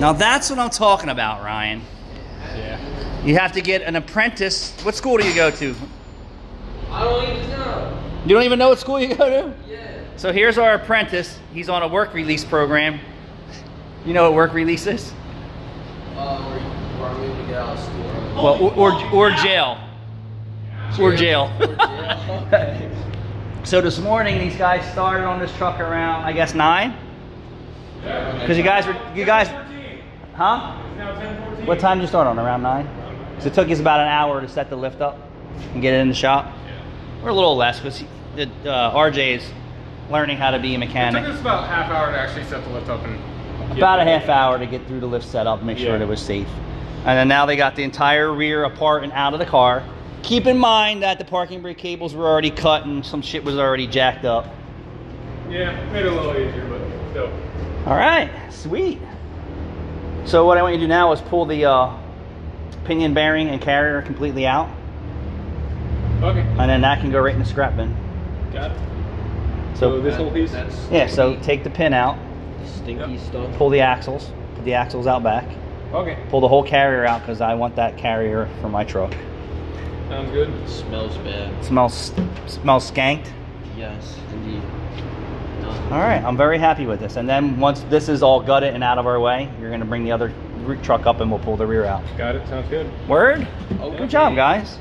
Now that's what I'm talking about, Ryan. Yeah. You have to get an apprentice. What school do you go to? I don't even know. You don't even know what school you go to? Yeah. So here's our apprentice. He's on a work release program. You know what work release is? Uh, where, I'm able to get out of school. Well, or, or, or jail. Or jail. Or jail. Okay. So this morning, these guys started on this truck around, I guess, nine. Because you guys were, you guys, huh? What time did you start on? Around nine. So it took us about an hour to set the lift up and get it in the shop. We're a little less because uh, RJ is learning how to be a mechanic. It took us about half hour to actually set the lift up and. About a half hour to get through the lift setup, make sure Yeah. that it was safe. And then now they got the entire rear apart and out of the car. Keep in mind that the parking brake cables were already cut and some shit was already jacked up. Yeah, made it a little easier, but still. All right, sweet. So what I want you to do now is pull the uh, pinion bearing and carrier completely out, Okay. and then that can go right in the scrap bin. Got it. So So this whole piece. That's yeah, so take the pin out, stinky Yep. stuff. pull the axles, put the axles out back, Okay. pull the whole carrier out because I want that carrier for my truck. Sounds good. Smells bad. smells smells skanked. Yes, indeed. All right, I'm very happy with this. And then once this is all gutted and out of our way, you're gonna bring the other truck up and we'll pull the rear out. Got it. Sounds good. Word? Okay. Good job, guys.